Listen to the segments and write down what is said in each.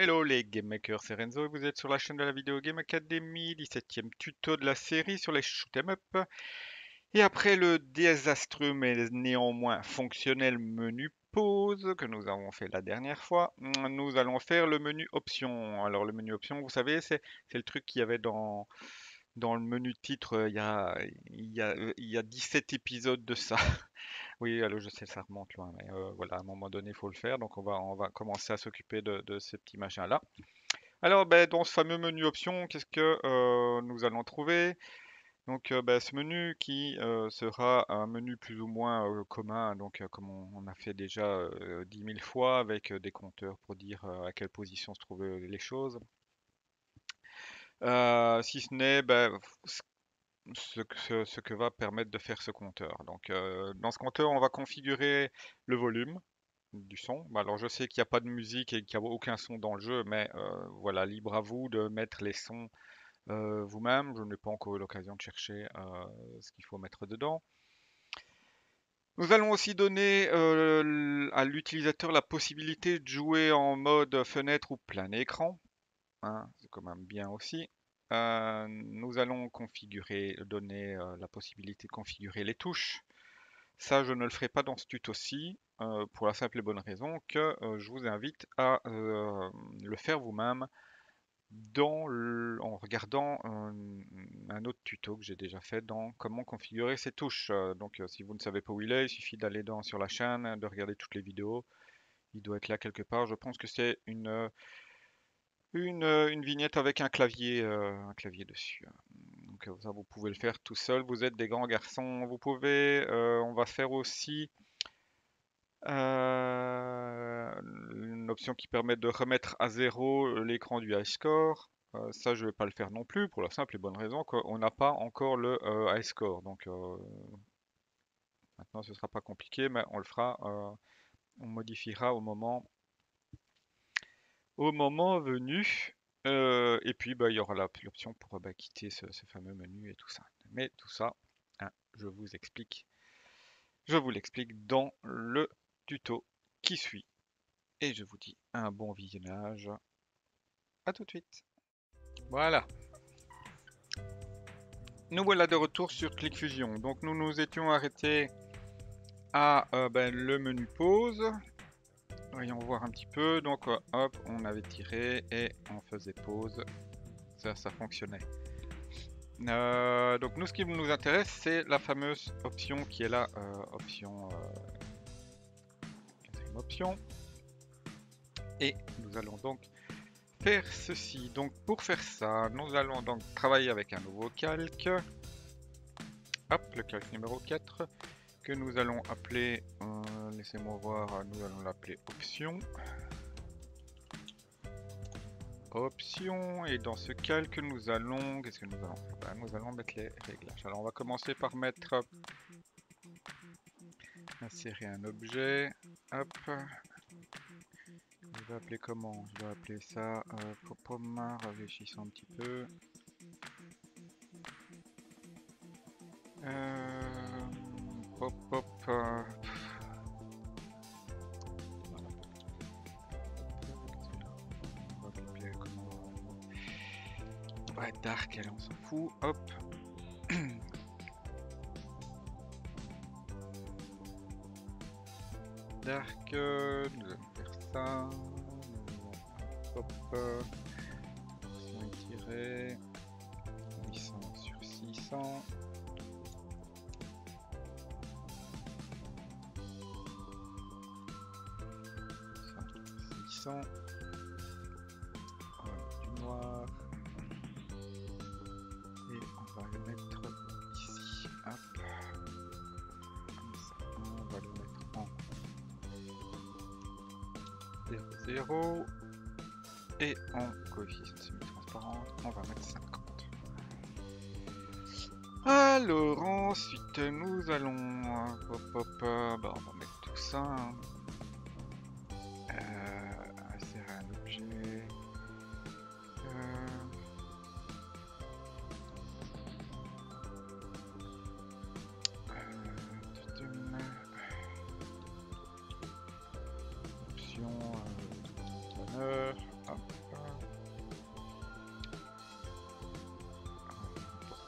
Hello les Game Makers, c'est Renzo et vous êtes sur la chaîne de la vidéo Game Academy, 17ème tuto de la série sur les shoot'em up. Et après le désastreux mais néanmoins fonctionnel menu pause que nous avons fait la dernière fois, nous allons faire le menu option. Alors le menu option, vous savez, c'est le truc qu'il y avait dans, dans le menu titre il y a, il y a, il y a 17 épisodes de ça. Oui, alors je sais, ça remonte loin, mais euh, voilà, à un moment donné, il faut le faire. Donc on va, on va commencer à s'occuper de, ces petits machins-là. Alors, ben, dans ce fameux menu options, qu'est-ce que euh, nous allons trouver? Donc, euh, ben, ce menu qui sera un menu plus ou moins commun, donc comme on, a fait déjà 10 000 fois avec des compteurs pour dire à quelle position se trouvaient les choses. si ce n'est ben, ce que, va permettre de faire ce compteur. Donc, euh, dans ce compteur, on va configurer le volume du son. Bah, alors, je sais qu'il n'y a pas de musique et qu'il n'y a aucun son dans le jeu, mais euh, voilà, libre à vous de mettre les sons euh, vous-même. Je n'ai pas encore eu l'occasion de chercher ce qu'il faut mettre dedans. Nous allons aussi donner à l'utilisateur la possibilité de jouer en mode fenêtre ou plein écran. Hein, c'est quand même bien aussi. Euh, nous allons configurer, donner euh, la possibilité de configurer les touches. Ça, je ne le ferai pas dans ce tuto-ci, euh, pour la simple et bonne raison que je vous invite à le faire vous-même en regardant un, autre tuto que j'ai déjà fait dans comment configurer ces touches. donc si vous ne savez pas où il est, il suffit d'aller sur la chaîne, de regarder toutes les vidéos. Il doit être là quelque part. Je pense que c'est une euh, une, vignette avec un clavier, euh, un clavier dessus. Hein. Donc euh, ça, vous pouvez le faire tout seul. Vous êtes des grands garçons. Vous pouvez. on va faire aussi une option qui permet de remettre à zéro l'écran du high score. ça, je ne vais pas le faire non plus pour la simple et bonne raison qu'on n'a pas encore le high score. Donc maintenant, ce sera pas compliqué, mais on le fera. on modifiera au moment au moment venu. Euh, et puis, bah, il y aura l'option pour bah, quitter ce, fameux menu et tout ça. Mais tout ça, hein, je vous explique. Je vous l'explique dans le tuto qui suit. Et je vous dis un bon visionnage. A tout de suite. Voilà. Nous voilà de retour sur ClickFusion. Donc nous nous étions arrêtés à euh, ben, le menu pause. Voyons voir un petit peu. Donc euh, hop, on avait tiré et on faisait pause. Ça, ça fonctionnait. Euh, donc nous, ce qui nous intéresse, c'est la fameuse option qui est là, euh, option, option. Et nous allons donc faire ceci. Donc pour faire ça, nous allons donc travailler avec un nouveau calque. Hop, le calque numéro 4 que nous allons appeler laissez-moi voir, nous allons l'appeler option. Option, et dans ce calque, nous allons, qu'est-ce que nous allons faire? Ben, Nous allons mettre les réglages. Alors, on va commencer par mettre, insérer un objet, hop. Je vais appeler comment? Je vais appeler ça euh, Popom, réfléchissons un petit peu. Euh, pop, pop, euh, Ouais, dark, allez, on s'en fout. Hop. dark, euh, nous allons faire ça. Hop. 0, 0. Et en coefficient semi-transparent, on va mettre 50. Alors ensuite nous allons hop, hop, bah, on va mettre tout ça. Hein. Et c'est dans... euh, oh, c'est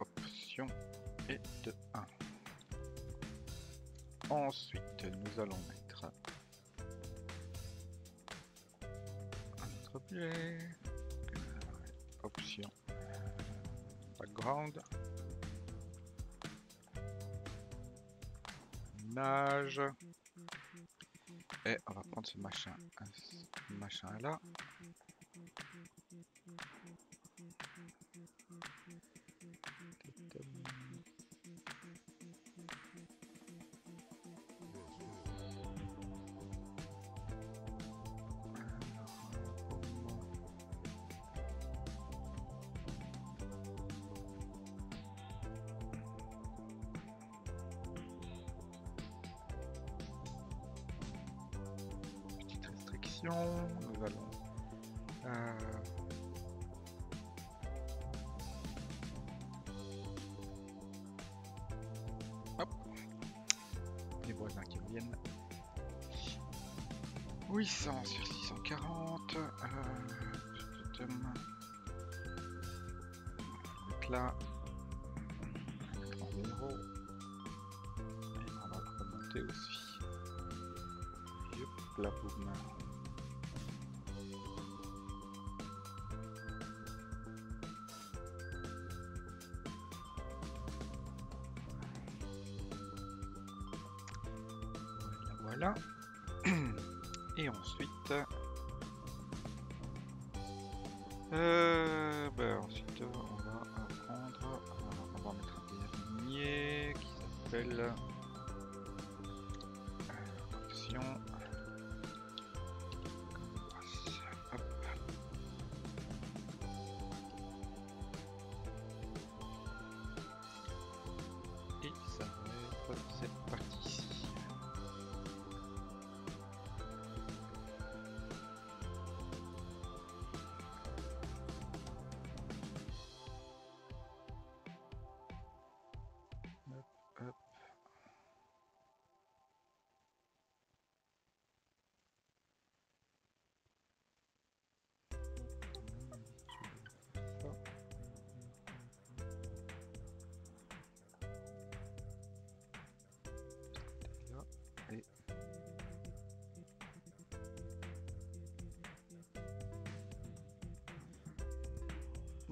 Option et de 1. Ensuite, nous allons mettre un autre objet. Option background. Image. Et on va prendre ce machin, ce machin là. Restriction, nous allons euh, Hop. Les voisins qui reviennent. 800 sur 640. Euh... Donc là, Et ensuite, euh, ben ensuite on va prendre, on va mettre un dernier qui s'appelle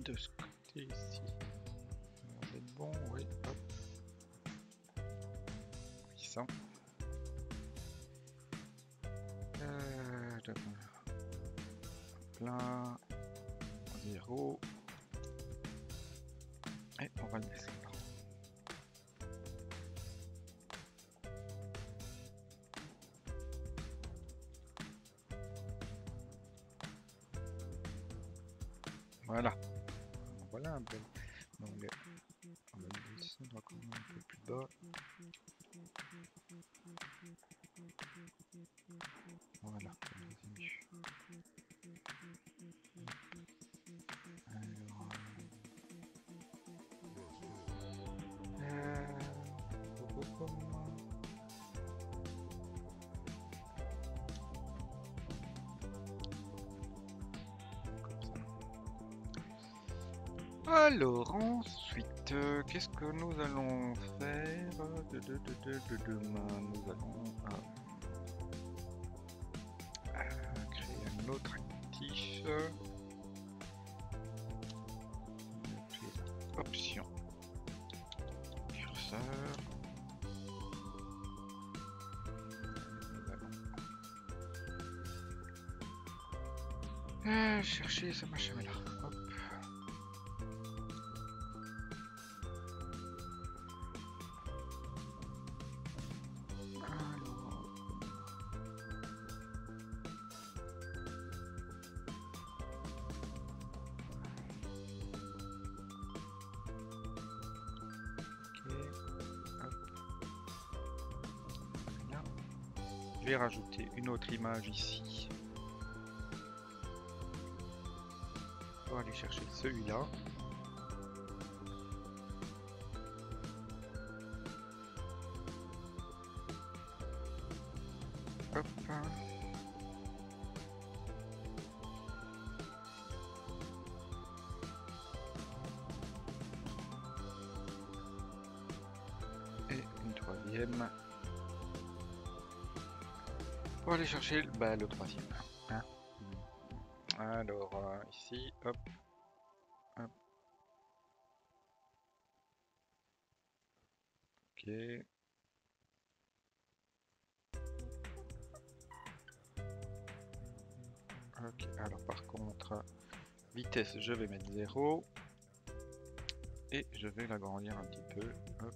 de ce côté ici. Va être bon, oui, hop. 800. Euh, plein, 0. Et on va le descendre. Voilà. Voilà un peu. Donc, on va descendre encore un peu plus bas. Alors ensuite, euh, qu'est-ce que nous allons faire de, de, de, de, de demain Nous allons euh, euh, créer un autre actif. Option. Curseur. Allons chercher ce machin là. Rajouter une autre image ici. On va aller chercher celui-là. Aller chercher bah, le troisième. hein. Alors, euh, ici, hop. Hop. Ok. Ok, alors par contre, vitesse, je vais mettre 0. Et je vais l'agrandir un petit peu. Hop.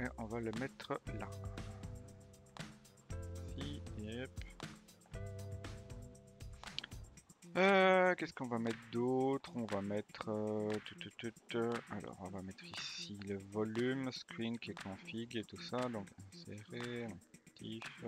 Et on va le mettre là. Hop. Euh, Qu'est-ce qu'on va mettre d'autre? On va mettre... euh, tout, tout, alors, on va mettre ici le volume, screen qui est config et tout ça. Donc, insérer, actif.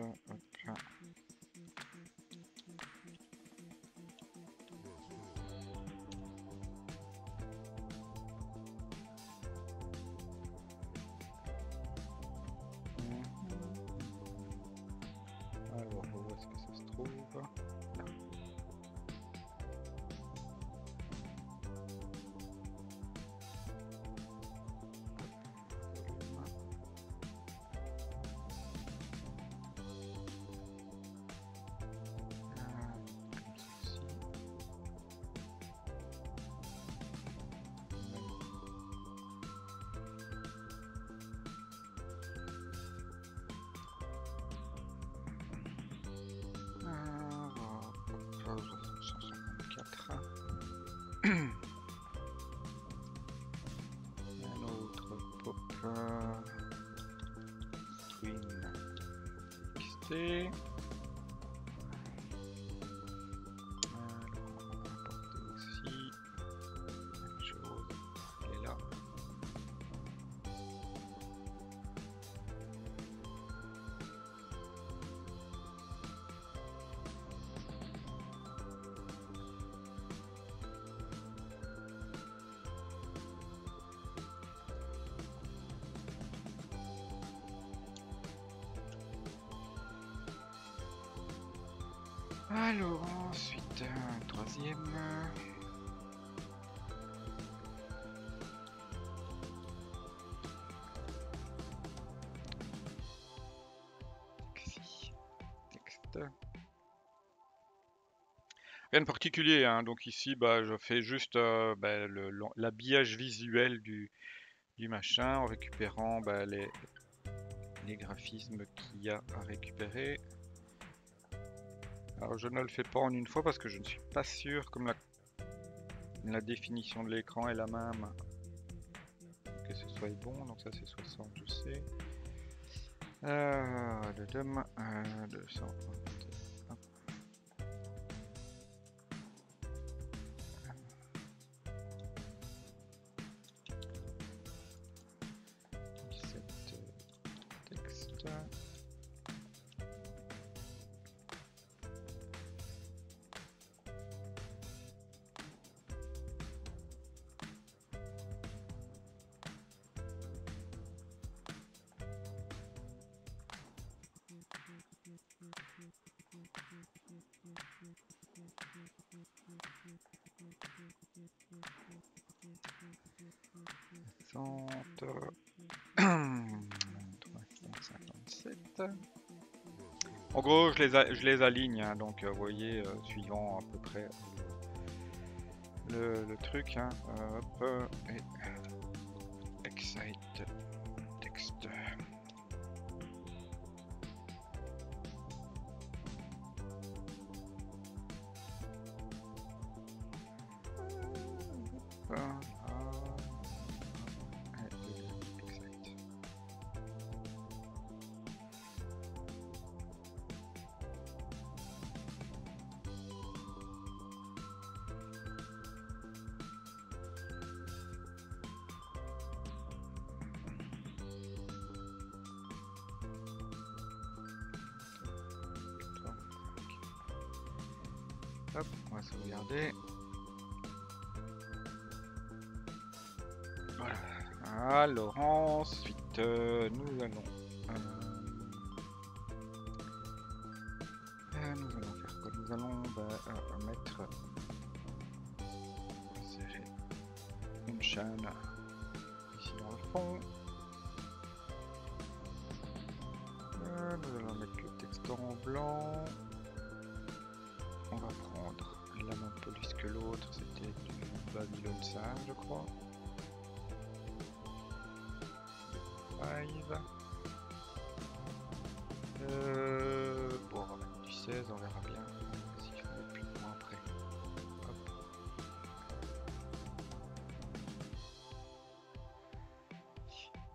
Alors, ensuite, un troisième. Taxi. Texte. Rien de particulier, hein. donc ici bah, je fais juste euh, bah, l'habillage visuel du, du machin en récupérant bah, les, les graphismes qu'il y a à récupérer. Alors je ne le fais pas en une fois parce que je ne suis pas sûr comme la, la définition de l'écran est la même que ce soit bon, donc ça c'est 60 je sais. Euh, de euh, 200. 360. 357. En gros, je les, aligne, hein, donc vous voyez, suivant à peu près le, truc. Hein, hop, et excite 5. Euh, bon, on va mettre du 16, on verra bien s'il faut mettre plus loin après. Hop.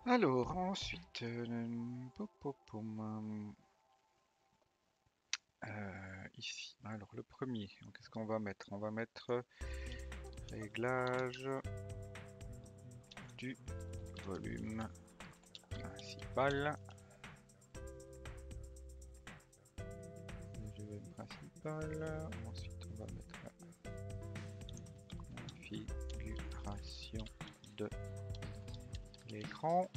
Alors, ensuite, euh, pom, euh, ici. Alors le premier, qu'est-ce qu'on va mettre? On va mettre réglage du volume principal. Le volume principal. Ensuite on va mettre configuration de l'écran.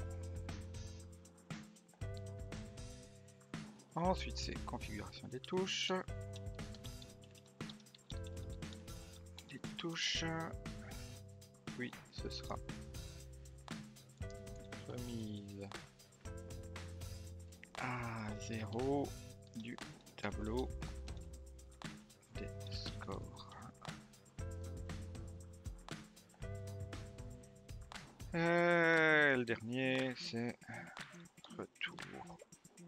Ensuite, c'est configuration des touches. Des touches. Oui, ce sera remise 0 du tableau des scores. Euh, le dernier, c'est retour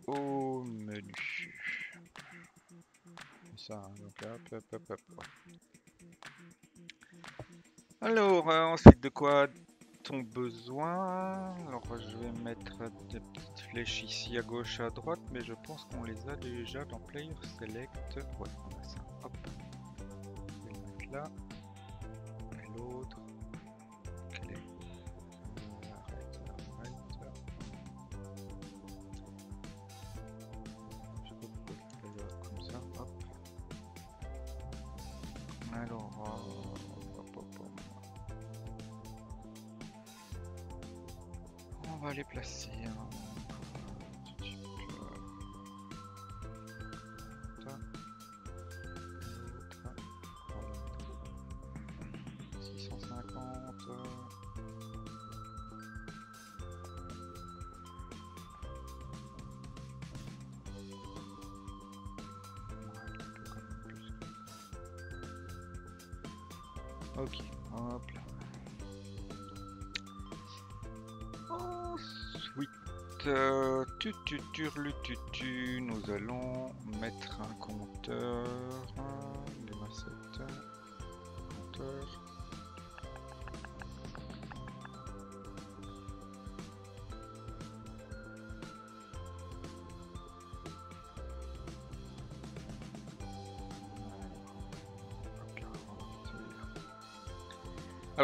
au menu. Ça, hein, donc hop, hop, hop, hop. Alors, euh, ensuite, de quoi ton besoin? Alors, je vais mettre des petites flèches ici à gauche, à droite, mais je pense qu'on les a déjà dans Player Select. Ouais, ça. Hop. Va les placer. hein. Tout de suite, là. Ça. L'autre. On va le mettre 650. Ok. Euh, tu tu tu tu, nous allons mettre un compteur.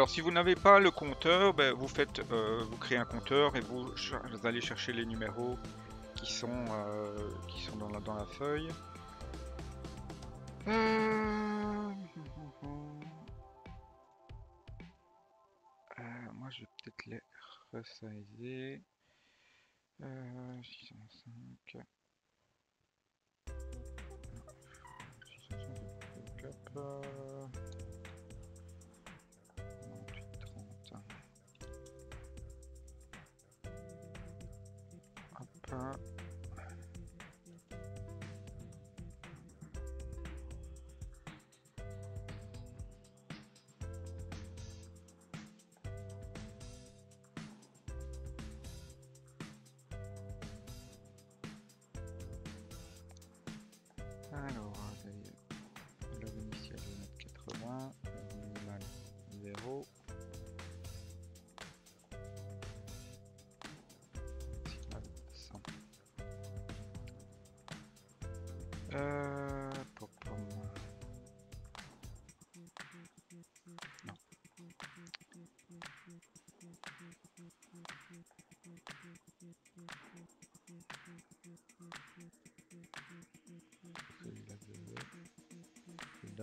Si vous n'avez pas le compteur, ben, vous faites, euh, vous créez un compteur et vous, allez chercher les numéros qui sont, euh, qui sont dans, la, dans la feuille. Euh, moi je vais peut-être les resizer. Euh, 605. 605,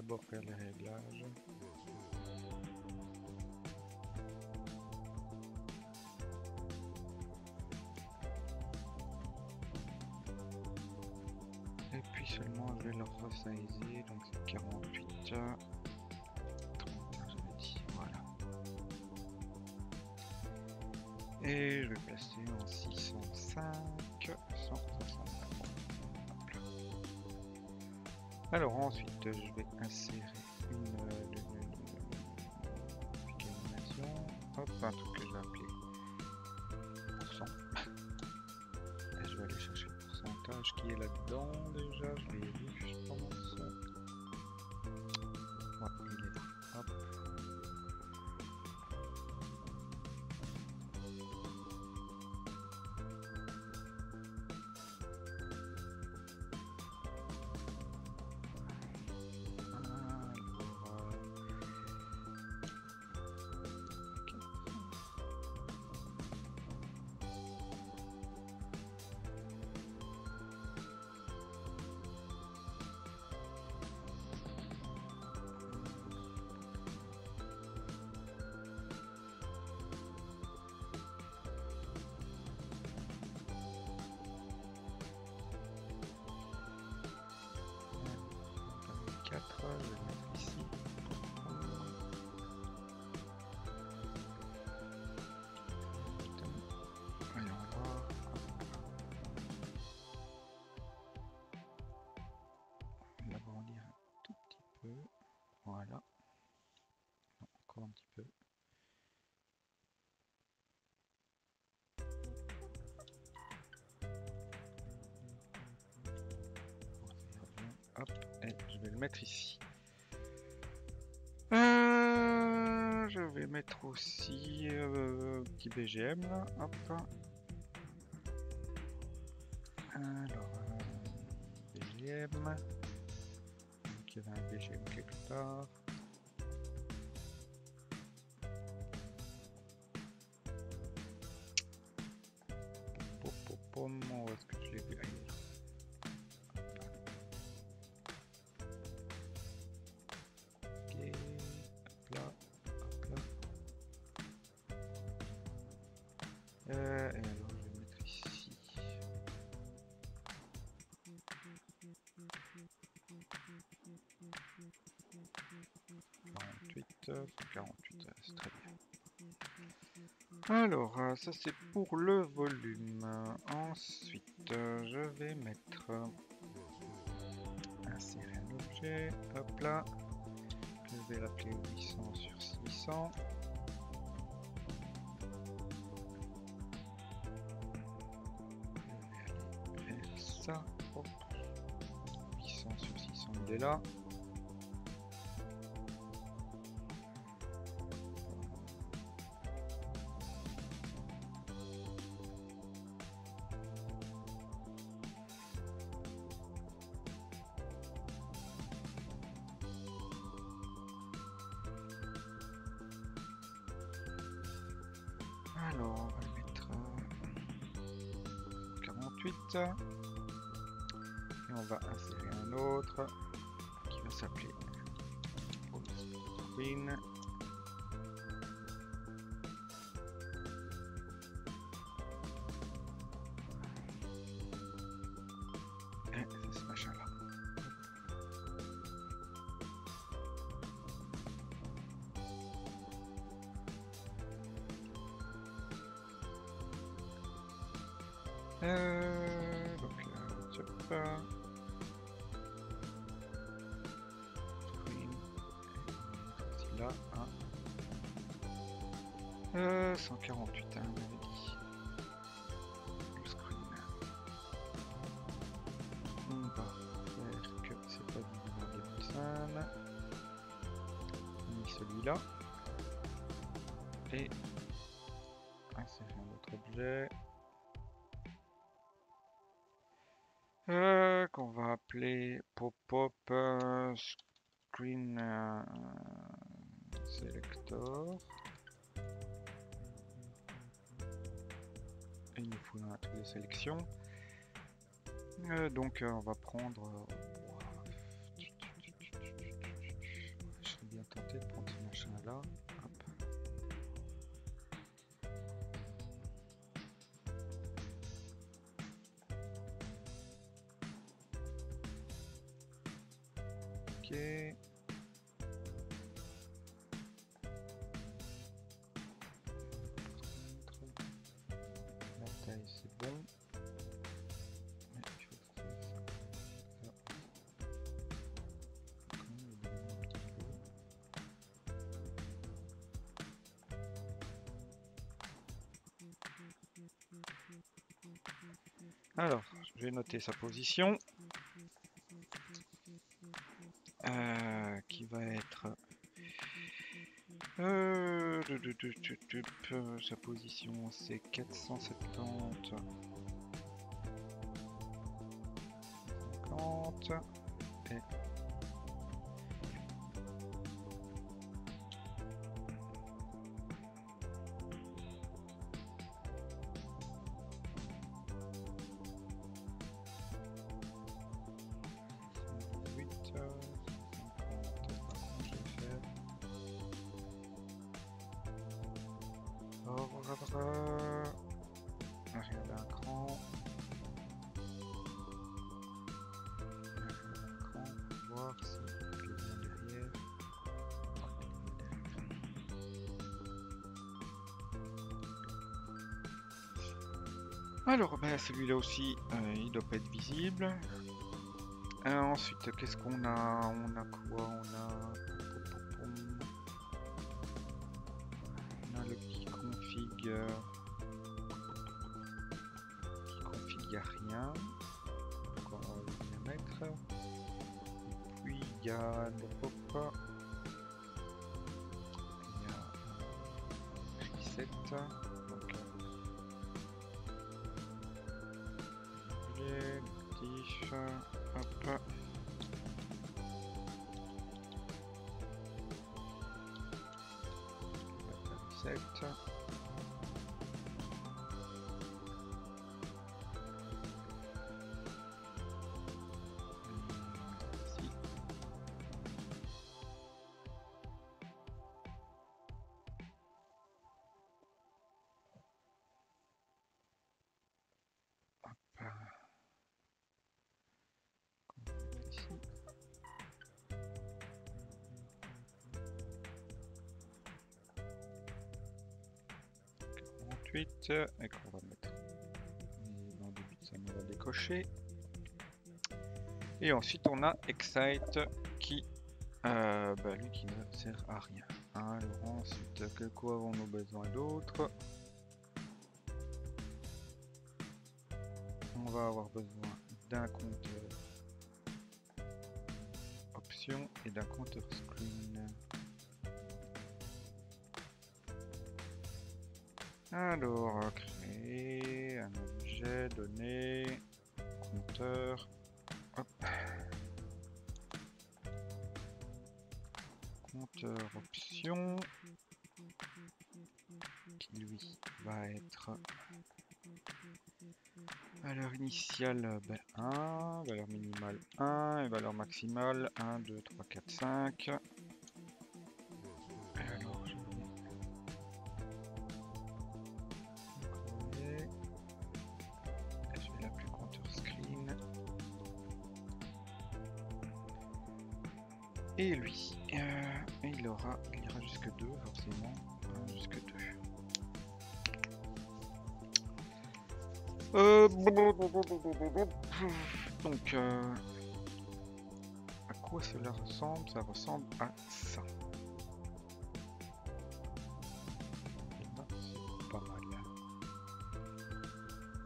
d'abord faire les réglages. Et puis seulement je vais le resizer, donc c'est 48. 30, j'avais dit, voilà. Et je vais placer en 605, Alors ensuite, je vais insérer une, euh, le- le- une animation. Hop, un truc que je vais appeler pourcent. Et je vais aller chercher le pourcentage qui est là-dedans. Hop, et je vais le mettre ici. Euh, je vais mettre aussi euh, un petit BGM là. Hop. Alors, BGM. Donc, il y avait un BGM quelque part. Pom, est-ce que je l'ai vu? Quarante-huit, euh, 48, euh, c'est très bien. Alors, euh, ça c'est pour le volume. Ensuite, euh, je vais mettre insérer un objet. Hop là. Je vais l'appeler 800 sur 600. Je vais ça. Hop. 800 sur 600, il est là. Qui va s'appeler Queen. Et c'est ce machin-là. Euh, Screen. Là. hein. Euh, 148, hein, on avait dit. Screen. On va faire que c'est pas de scène. Ni celui-là. Et. Ah, un autre objet. Sélection. Euh, donc euh, on va prendre. Vais noter sa position. Euh, qui va être euh, sa position c'est 470 50 et celui-là aussi euh, il doit pas être visible. Euh, ensuite qu'est-ce qu'on a? On a quoi? On a Quarante-huit, et qu'on va mettre dans le de ça on va décocher. Et ensuite on a Excite qui euh, bah, lui qui ne sert à rien. Hein, alors ensuite que quoi avons-nous besoin d'autre? On va avoir besoin d'un compteur option et d'un compteur screen alors créer un objet donné compteur Hop. Compteur option qui lui va être valeur initiale ben, 1, valeur minimale 1 et valeur maximale 1, 2, 3, 4, 5. Ira jusque 2 forcément, hein, jusque 2. Euh, Donc, euh, à quoi cela ressemble? Ça ressemble à ça. Pas mal.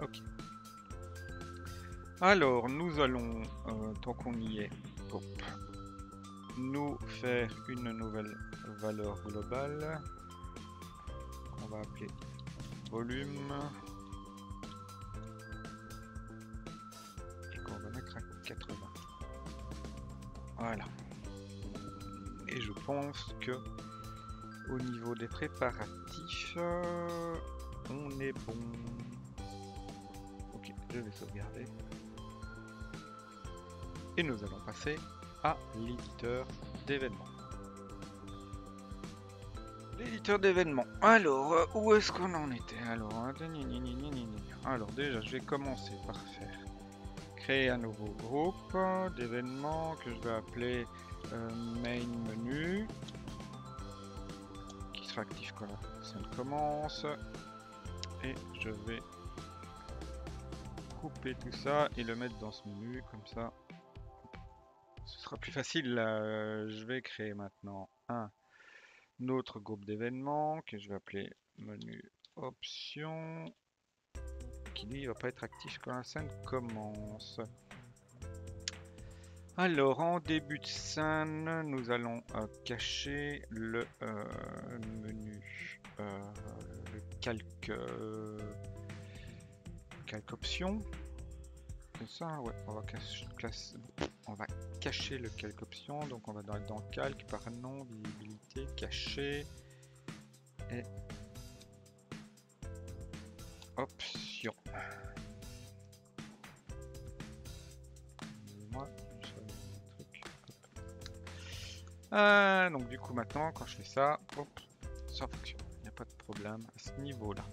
Ok. Alors, nous allons, euh, tant qu'on y est, nous faire une nouvelle valeur globale qu'on va appeler volume et qu'on va mettre à 80. Voilà. Et je pense que au niveau des préparatifs, on est bon. Ok, je vais sauvegarder. Et nous allons passer à l'éditeur d'événements. L'éditeur d'événements. Alors, euh, où est-ce qu'on en était Alors, hein, alors déjà, je vais commencer par faire créer un nouveau groupe d'événements que je vais appeler euh, main menu qui sera actif quand la scène commence et je vais couper tout ça et le mettre dans ce menu comme ça ce sera plus facile. je vais créer maintenant un autre groupe d'événements que je vais appeler menu options qui lui va pas être actif quand la scène commence. Alors en début de scène, nous allons euh, cacher le euh, menu, euh, le calque, calque option. C'est ça, ouais, on va cacher, classe, on va cacher le calque option, donc on va dans, dans calque par nom, visibilité, cacher et option. Euh, donc du coup maintenant quand je fais ça, hop, ça fonctionne, il n'y a pas de problème à ce niveau là.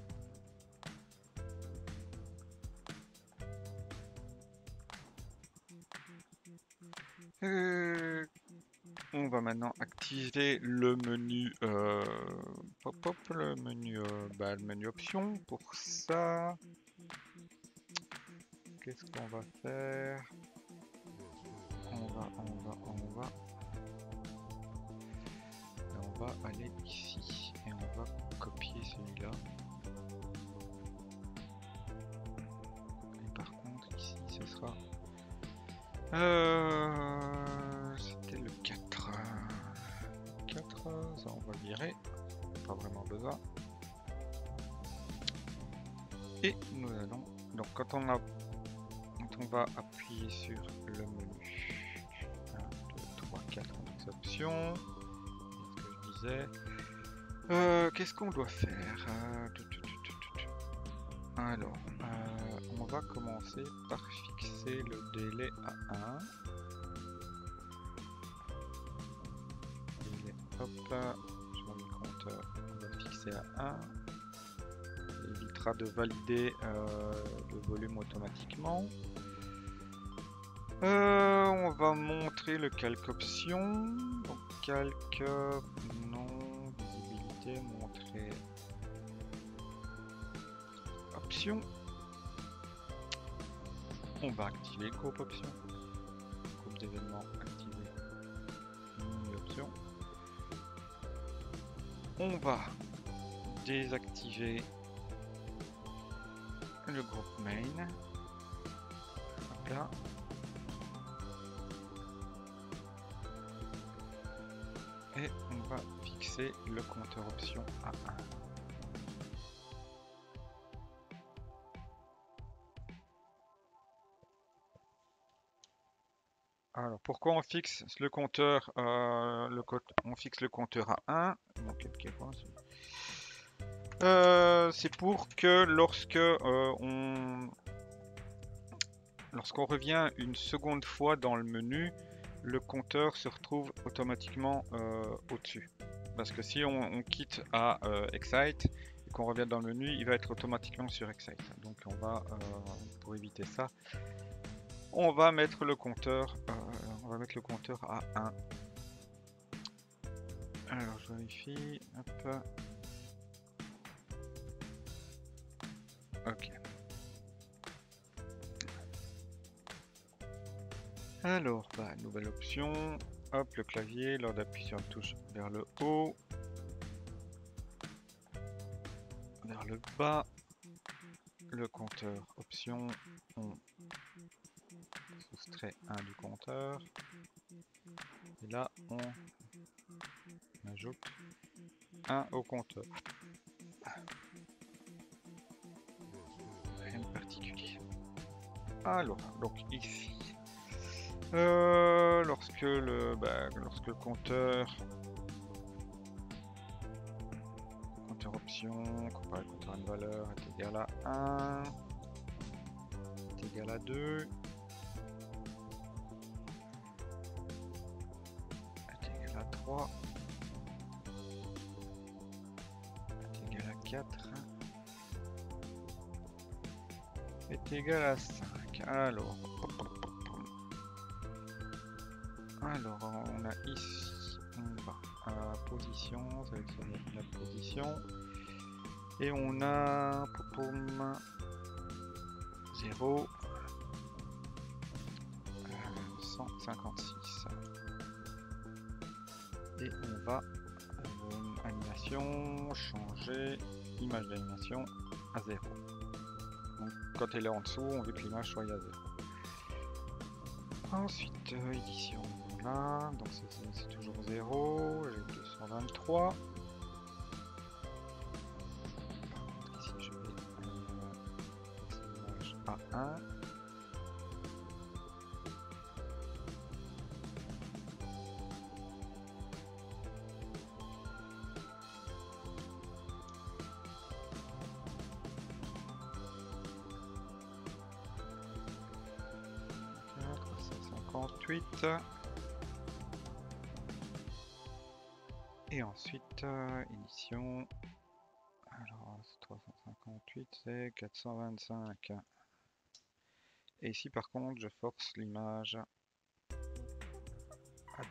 On va maintenant activer le menu euh, le menu euh, bah, le menu option pour ça. Qu'est-ce qu'on va faire? On va on va on va. On va aller ici et on va copier celui-là. Et par contre ici ce sera euh, C'était le 4. 4, ça on va virer. Pas vraiment besoin. Et nous allons. Donc quand on a. Quand on va appuyer sur le menu. 1, 2, 3, 4, options. Euh, Qu'est-ce qu'on doit faire? Euh, Alors, euh, on va commencer par fixer le délai à 1. Délai, hop là, mets le compteur, on va le fixer à 1. Il évitera de valider euh, le volume automatiquement. Euh, on va montrer le calque option. Donc calque, On va activer groupe option. Groupe d'événements activé. option. On va désactiver le groupe main. là. Et on va fixer le compteur option à 1. Pourquoi on fixe le compteur euh, à 1 euh, C'est pour que lorsque euh, on lorsqu'on revient une seconde fois dans le menu, le compteur se retrouve automatiquement au-dessus. Parce que si on, quitte à Excite et qu'on revient dans le menu, il va être automatiquement sur Excite. Donc on va, pour éviter ça, on va mettre le compteur euh, on va mettre le compteur à 1 alors je vérifie ok Alors, bah, nouvelle option. Hop, le clavier, lors d'appuyer sur la touche vers le haut. Vers le bas. Le compteur option. On soustrait un du compteur. Et là, on ajoute un au compteur. Rien de particulier. Alors, donc ici, euh, lorsque le bah, lorsque le compteur option comparé au compteur à une valeur est égal à 1 est égal à 2 3 est égal à 4 est égal à 5 alors. Alors, on a ici, on va à position, sélectionner la position. Et on a, poum, 0, Et on va, euh, animation, changer, image d'animation à 0. Donc quand elle est en dessous, on veut que l'image soit à 0. Ensuite, euh, édition donc c'est toujours 0, j'ai 223. Ici je vais euh, à 1. Et ensuite, euh, édition. Alors, 358, c'est 425. Et ici, par contre, je force l'image à 2.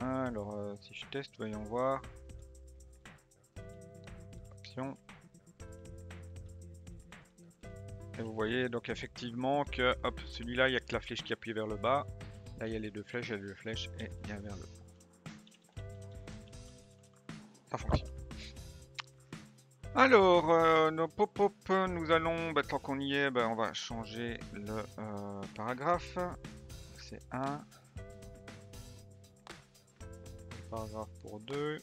Alors, euh, si je teste, voyons voir. Option. Vous voyez donc effectivement que celui-là, il n'y a que la flèche qui appuie vers le bas. Là, il y a les deux flèches, il y a deux flèches et il y a vers le Ça fonctionne. Alors, euh, nos pop-up, nous allons, bah, tant qu'on y est, bah, on va changer le euh, paragraphe. C'est 1. Paragraphe pour 2.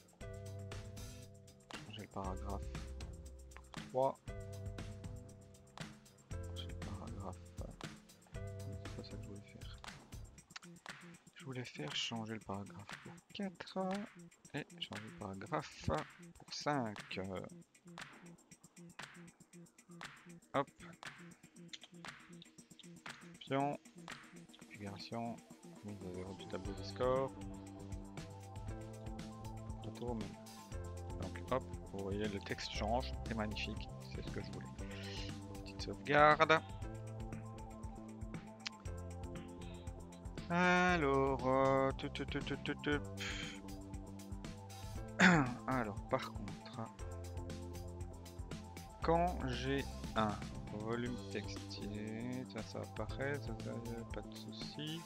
Changer le paragraphe pour 3. Voulais faire changer le paragraphe pour 4 et changer le paragraphe pour 5. Hop. Option. Configuration. Mise à zéro du tableau de score. Retour Donc hop, vous voyez le texte change, c'est magnifique, c'est ce que je voulais. Petite sauvegarde. Alors, euh, alors par contre, quand j'ai un volume textier, ça, apparaît, pas de souci.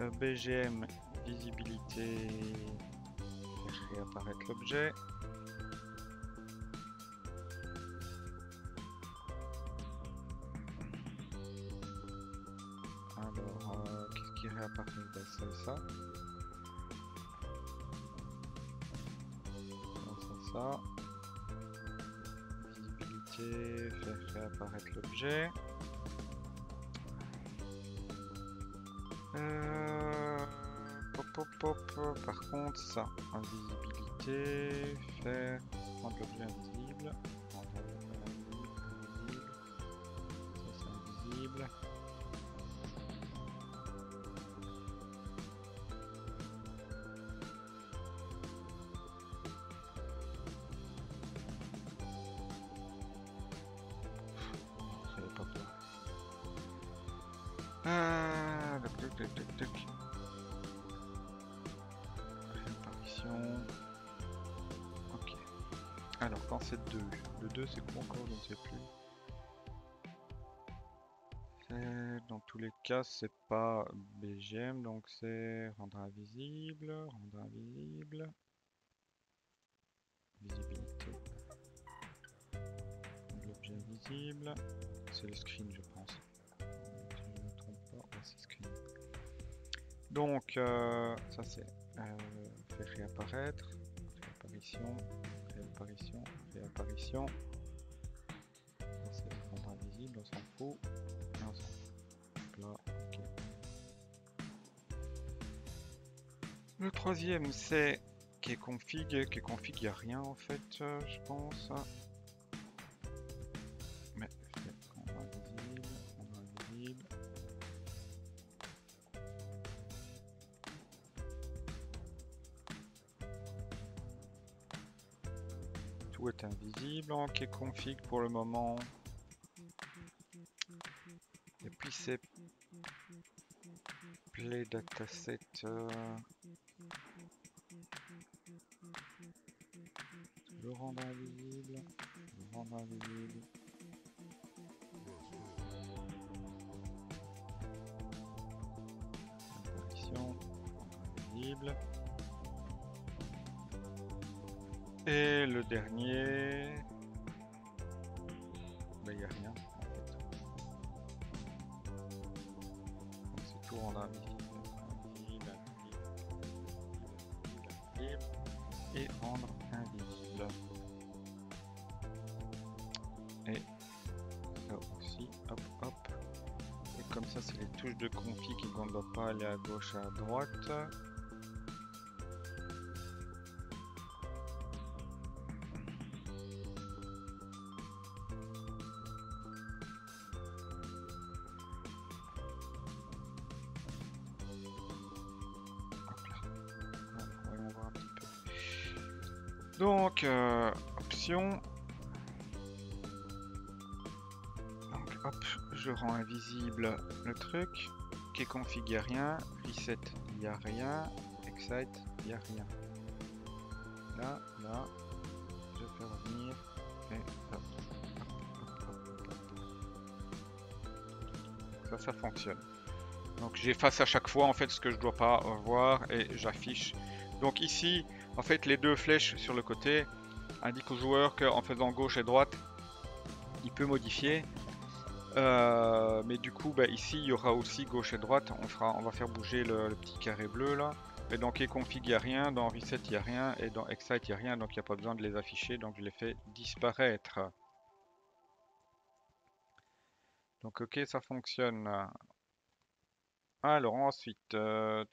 Euh, BGM visibilité, réapparaître l'objet. L'objet. Euh, pop, pop, pop, par contre, ça, invisibilité, faire rendre l'objet invisible. Alors quand c'est 2, le 2 c'est quoi encore Je ne sais plus. dans tous les cas, c'est pas BGM, donc c'est rendre invisible, rendre invisible, visibilité, l'objet invisible, c'est le screen, je pense. Si je ne me trompe pas, c'est screen. Donc, euh, ça c'est euh, faire réapparaître, réapparition, réapparition, réapparition. C'est rendre invisible, on s'en fout. Et on ok. Le troisième c'est qui est config, qui est config, il n'y a rien en fait, euh, je pense. Qui est config pour le moment. Et puis c'est play dataset. euh, Le rendre invisible. Le. Rendre invisible. Et le dernier. Et rendre invisible. Et ça aussi, hop hop. Et comme ça, c'est les touches de config qui ne doivent pas aller à gauche à droite. Rends invisible le truc. Qui est config, il n'y a rien. Reset, il n'y a rien. Excite, il n'y a rien. Là, là, je fais revenir. Et hop. Ça, ça fonctionne. Donc j'efface à chaque fois en fait ce que je dois pas voir et j'affiche. Donc ici, en fait, les deux flèches sur le côté indiquent au joueur qu'en faisant gauche et droite, il peut modifier. Euh, mais du coup, bah, ici, il y aura aussi gauche et droite. On, va faire bouger le, petit carré bleu là. Et dans config, il n'y a rien. Dans reset, il n'y a rien. Et dans excite, il n'y a rien. Donc il n'y a pas besoin de les afficher. Donc je les fais disparaître. Donc ok, ça fonctionne. Alors ensuite, euh,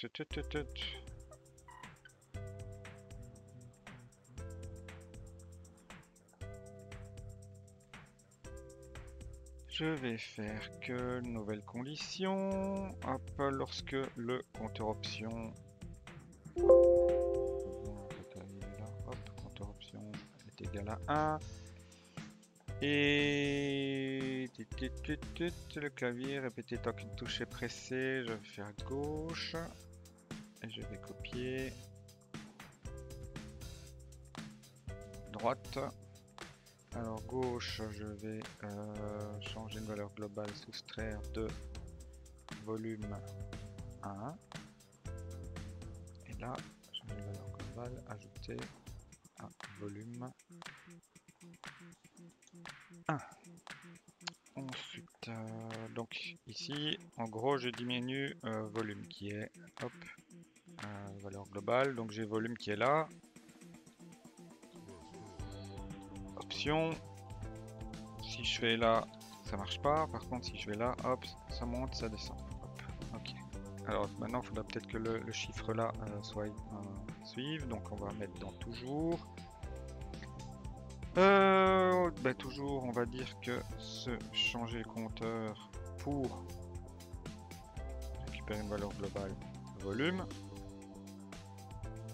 je vais faire que nouvelle condition. Hop, lorsque le compteur option. Option est égal à 1. Et le clavier, répéter tant qu'une touche est pressée, je vais faire gauche. Et je vais copier. Droite. Alors gauche, je vais euh, changer une valeur globale, soustraire de volume 1. Et là, changer une valeur globale, ajouter un volume 1. Ensuite, euh, donc ici, en gros, je diminue euh, volume qui est, hop, valeur globale. Donc j'ai volume qui est là. Option. Si je fais là, ça marche pas. Par contre, si je vais là, hop, ça monte, ça descend. Ok. Alors maintenant, il faudra peut-être que le, chiffre là euh, soit euh, suive. Donc on va mettre dans toujours. Euh, bah, toujours, on va dire que ce changer le compteur pour récupérer une valeur globale volume.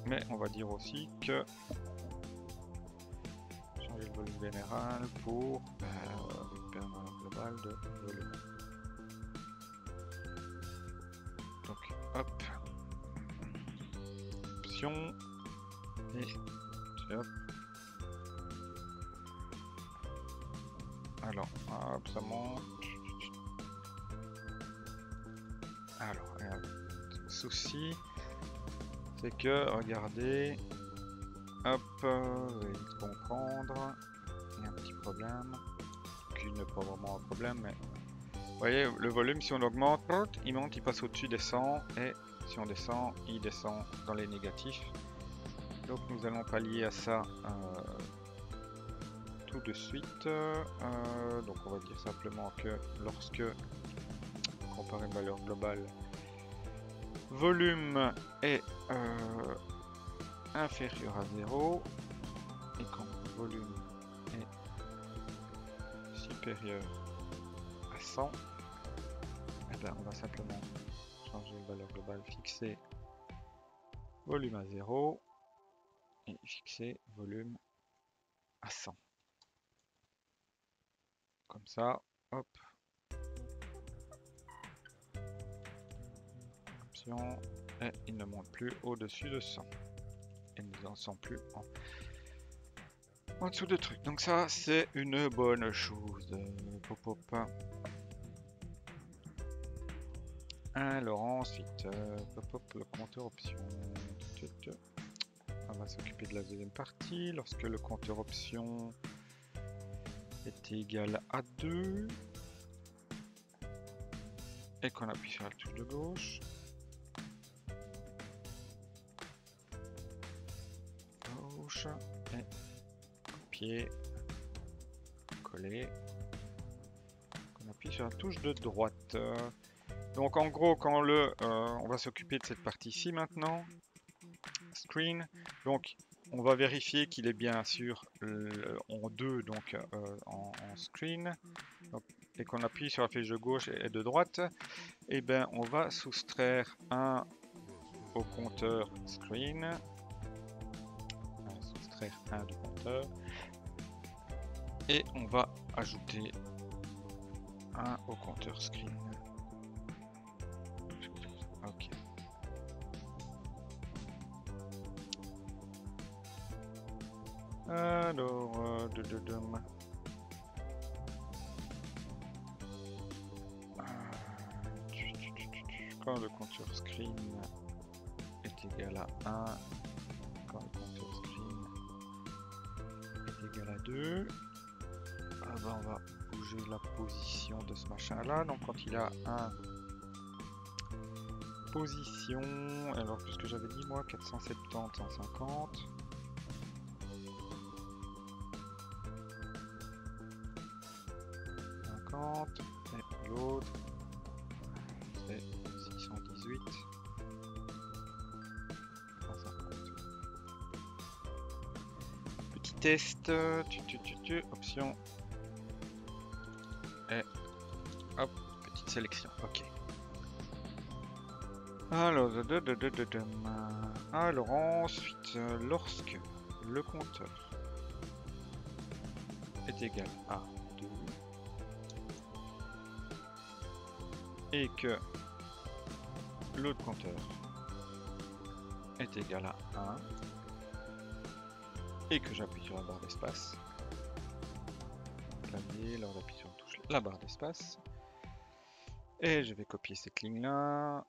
Mais on va dire aussi que volume général pour récupérer une de volume. Donc hop, option et hop. Alors, hop, ça monte. Alors, le souci, c'est que, regardez, vous allez vite comprendre, il y a un petit problème, qui n'est pas vraiment un problème, mais vous voyez, le volume, si on augmente, il monte, il passe au-dessus des 100, et si on descend, il descend dans les négatifs. Donc nous allons pallier à ça euh, tout de suite. Euh, donc on va dire simplement que lorsque on compare une valeur globale, volume est euh, inférieur à 0 et quand volume est supérieur à 100, eh ben, on va simplement changer une valeur globale, fixer volume à 0 et fixer volume à 100. Comme ça, hop. Et il ne monte plus au-dessus de 100. Il ne descend plus en, en dessous de trucs. Donc ça, c'est une bonne chose. Pop, pop. Alors ensuite, le compteur option on va s'occuper de la deuxième partie. Lorsque le compteur option est égal à 2 et qu'on appuie sur la touche de gauche, et copier, coller, on appuie sur la touche de droite. Donc en gros, quand le, euh, on va s'occuper de cette partie-ci maintenant, screen. Donc, on va vérifier qu'il est bien sûr en deux, donc euh, en, screen. et qu'on appuie sur la flèche de gauche et de droite, et eh ben on va soustraire un au compteur screen. Un du compteur. Et on va ajouter un au compteur screen. Ok. Alors, euh, de, de, de, quand le compteur screen est égal à 1, égal à 2, ah ben on va bouger la position de ce machin là. Donc quand il a 1 position, alors puisque j'avais dit moi? 470, 150. Test tu, tu, tu, tu, option. Et hop petite sélection ok. Alors, de, de, de, alors ensuite lorsque le compteur est égal à et que l'autre compteur est égal à 1 et que j'appuie sur la barre d'espace, là on sur la touche la barre d'espace, et je vais copier cette ligne là,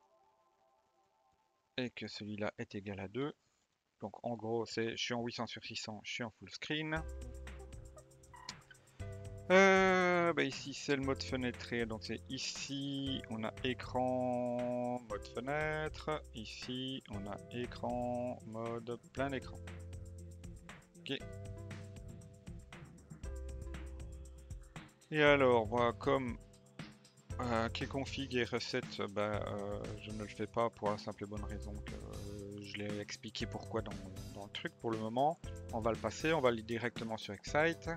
et que celui-là est égal à 2. Donc en gros, c'est je suis en 800 sur 600, je suis en full screen. Euh, bah ici c'est le mode fenêtré, donc c'est ici on a écran, mode fenêtre, ici on a écran, mode plein écran. Et alors, comme euh, config et recette, bah, euh, je ne le fais pas pour la simple et bonne raison que euh, je l'ai expliqué pourquoi dans, dans, le truc pour le moment. On va le passer, on va aller directement sur Excite.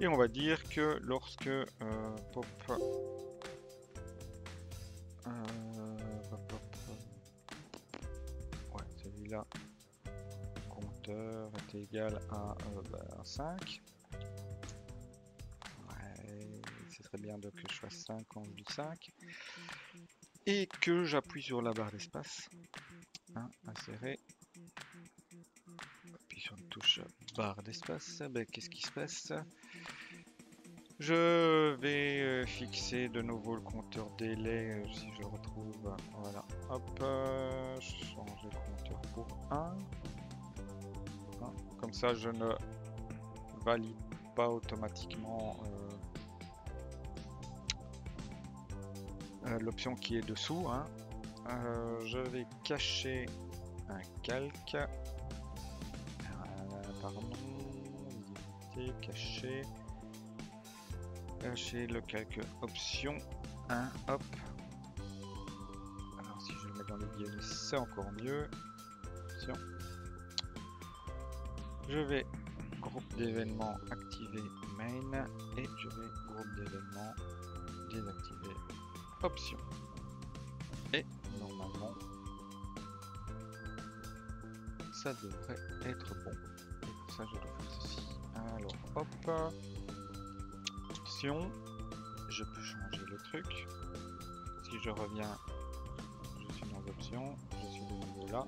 Et on va dire que lorsque euh, pop, est égal à, 5. Euh, ouais, ce serait bien donc que je fasse 5 en du 5. Et que j'appuie sur la barre d'espace. Insérer. Appuie sur une touche barre d'espace. Ben, Qu'est-ce qui se passe? Je vais euh, fixer de nouveau le compteur délai euh, si je retrouve. Voilà, hop, changer le compteur pour 1. Comme ça, je ne valide pas automatiquement l'option qui est dessous. Hein. je vais cacher un calque. pardon, cacher. Cacher le calque option 1, hop. Alors si je le mets dans le biais, c'est encore mieux. Option. Je vais groupe d'événements activer main et je vais groupe d'événements désactiver option. Et normalement ça devrait être bon. Et pour ça je dois faire ceci. Alors hop je peux changer le truc. Si je reviens, je suis dans options, je suis de nouveau là.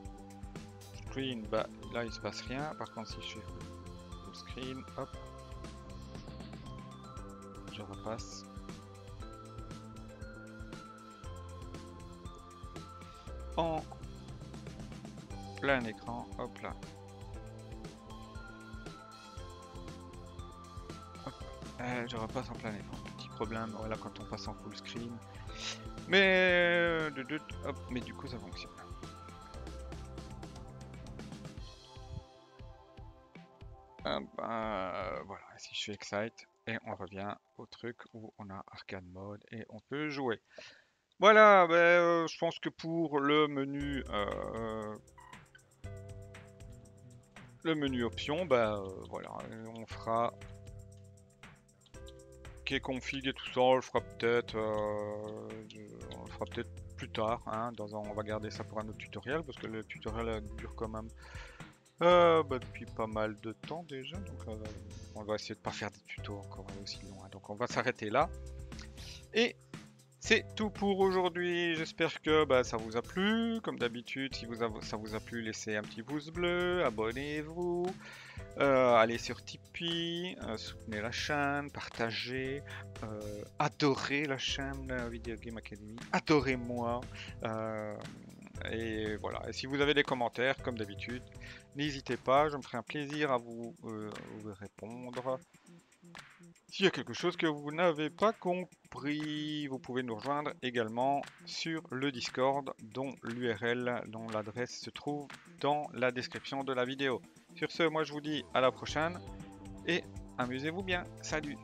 Screen, bah là il se passe rien. Par contre si je fais full screen, hop, je repasse. En plein écran, hop là, Euh, je repasse en plein écran. Petit problème, voilà, quand on passe en full screen. Mais, euh, du coup, ça fonctionne. Ah bah, voilà, si je fais Excite, et on revient au truc où on a arcade mode et on peut jouer. Voilà, ben, euh, je pense que pour le menu le menu option, bah voilà, on fera qui est config et tout ça, on le fera peut-être euh, on fera peut-être plus tard. Hein, dans on va garder ça pour un autre tutoriel parce que le tutoriel dure quand même euh, bah, depuis pas mal de temps déjà. Donc euh, on va essayer de pas faire des tutos encore aussi longs. Hein. donc on va s'arrêter là. Et c'est tout pour aujourd'hui. J'espère que bah, ça vous a plu. Comme d'habitude, si vous ça vous a plu, laissez un petit pouce bleu, abonnez-vous. Euh, allez sur Tipeee, soutenez la chaîne, partagez, adorez la chaîne Video Game Academy, adorez-moi. et voilà, et si vous avez des commentaires, comme d'habitude, n'hésitez pas, je me ferai un plaisir à vous, vous répondre. S'il y a quelque chose que vous n'avez pas compris, vous pouvez nous rejoindre également sur le Discord dont l'URL, dont l'adresse se trouve dans la description de la vidéo. Sur ce, moi je vous dis à la prochaine et amusez-vous bien. Salut